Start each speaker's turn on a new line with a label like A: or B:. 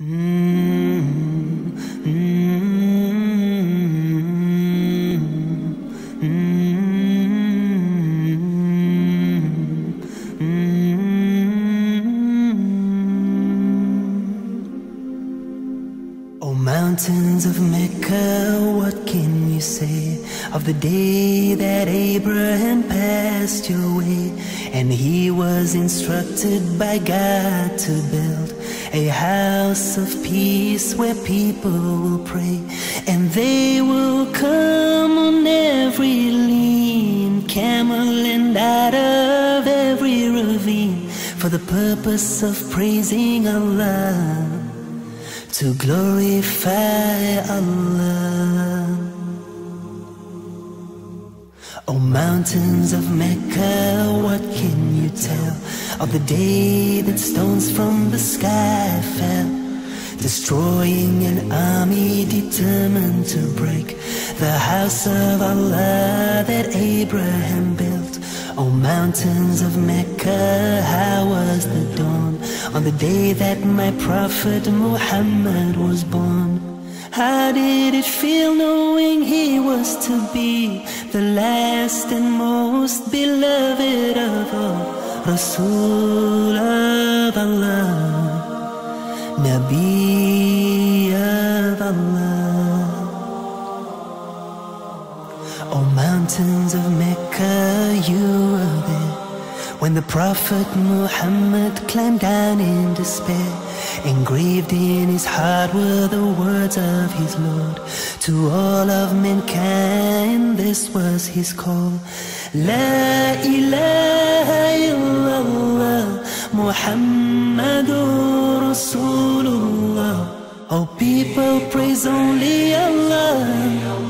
A: O mountains of Mecca, what can you say of the day that Abraham passed your way? And he was instructed by God to build a house of peace where people will pray, and they will come on every lean camel and out of every ravine for the purpose of praising Allah to glorify Allah. O mountains of Mecca, what can you tell of the day that stones from the sky fell? Destroying an army determined to break the house of Allah that Abraham built. O mountains of Mecca, how was the dawn on the day that my prophet Muhammad was born? How did it feel knowing he was to be the last and most beloved of all? Rasul of Allah, Nabi of Allah. Mountains of Mecca, you were there when the Prophet Muhammad climbed down in despair. Engraved in his heart were the words of his Lord to all of mankind. This was his call. La ilaha illallah Muhammadur Rasulullah. Oh people praise only Allah.